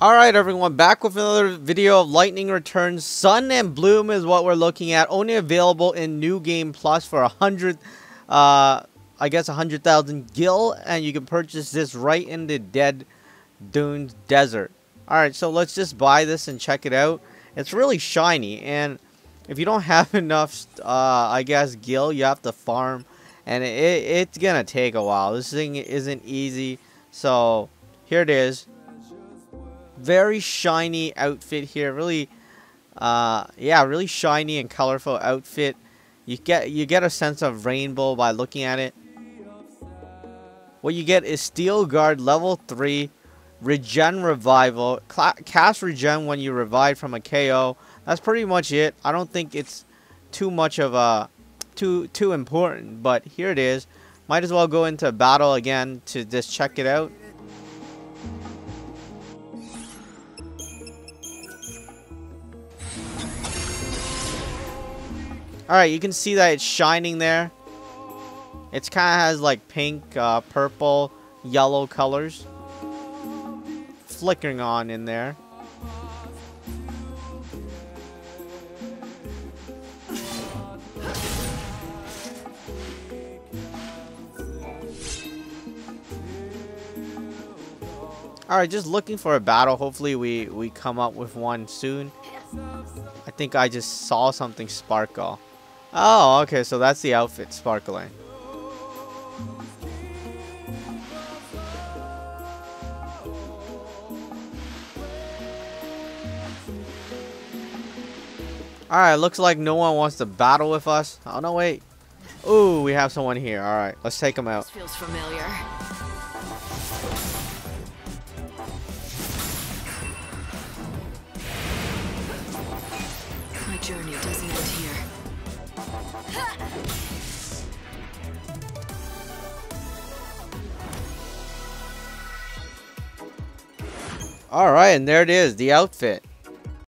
Alright everyone, back with another video of Lightning Returns. Sun and Bloom is what we're looking at. Only available in New Game Plus for a hundred, uh, I guess a hundred thousand gil. And you can purchase this right in the Dead Dunes Desert. Alright, so let's just buy this and check it out. It's really shiny. And if you don't have enough, uh, I guess, gil, you have to farm. And it, it's gonna take a while. This thing isn't easy. So, here it is very shiny outfit here. Really, uh, yeah, really shiny and colorful outfit. You get you get a sense of rainbow by looking at it. What you get is Steel Guard level 3, Regen Revival, cast Regen when you revive from a KO. That's pretty much it. I don't think it's too much of a too too important, but here it is. Might as well go into battle again to just check it out. Alright, you can see that it's shining there. It kind of has like pink, uh, purple, yellow colors. Flickering on in there. Alright, just looking for a battle. Hopefully we, we come up with one soon. I think I just saw something sparkle. Oh, okay, so that's the outfit sparkling. Alright, looks like no one wants to battle with us. Oh, no, wait. Ooh, we have someone here. Alright, let's take him out. This feels familiar. My journey doesn't end here. Alright, and there it is, the outfit.